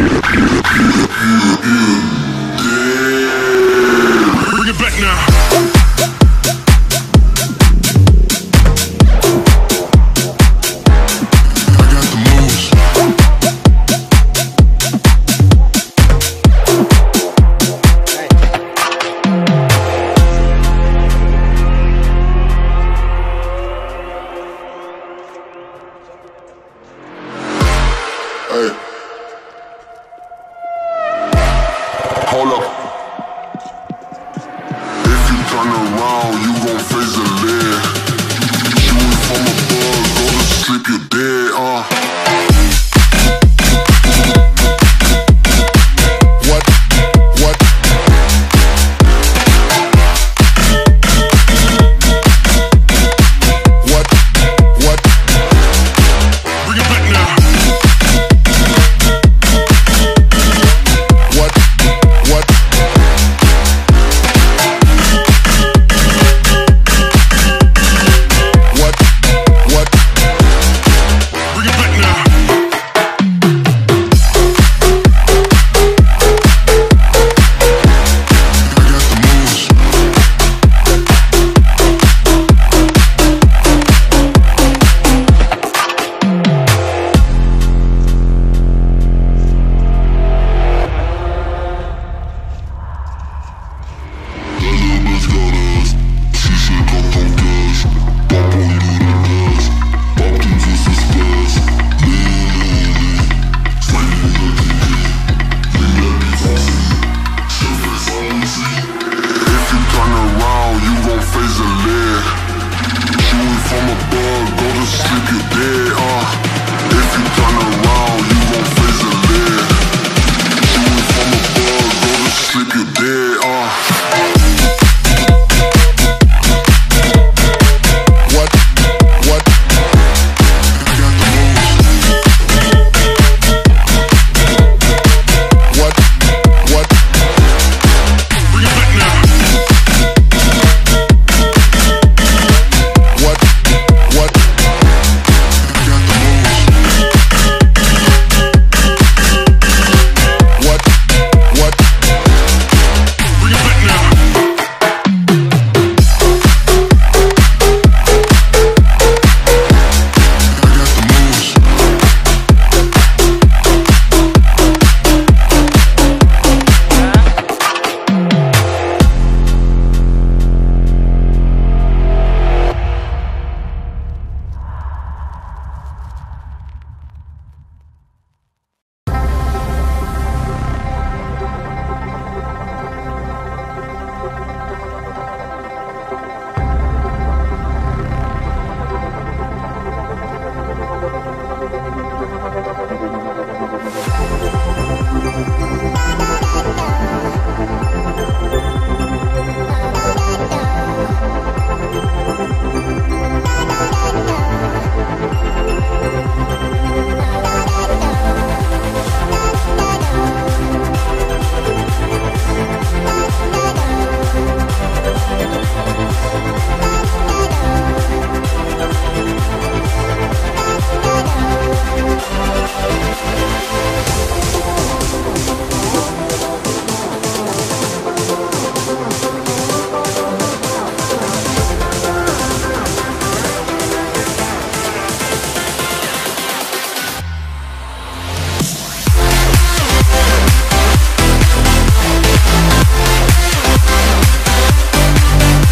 Bring it